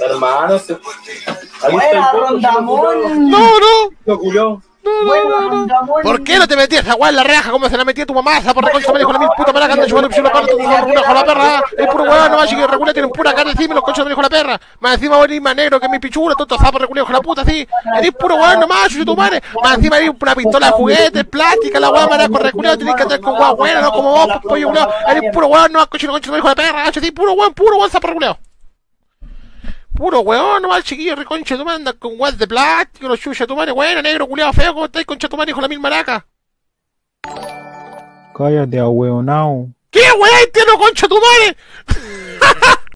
Hermano, se... ahí Buena, el Rondamón. No, no. Lo. Buena, Rondamón. ¿Por qué no te metías weá en la reja como se la metía tu mamá? Esa por reconcha me dijo la mil puta mala que anda chupando pichula tu regula con la perra. Es puro weón, no va a seguir regula, tienen pura cara encima y los coches me dijo la perra. Más encima venir más negro que mi pichula, tonto zapo reguleo con la puta así. Eres puro weón nomás, yo tu madre. Más encima eres una pistola de juguete, plástica, la weá maraco reculeo, tenés que andar con weá buena, no como vos, pollo culeo. Eres puro weón, no coche, no coche me dijo la perra, así, puro weón, puro weón zapo reguleo. Puro weón, nomás chiquillo reconcha tu anda con weas de plástico, los chucha tu madre, bueno, negro, culiado feo, ¿cómo estáis concha tu madre, hijo la mil maraca? Cállate, ahueonao. ¿Qué weá entiendo, concha tu madre?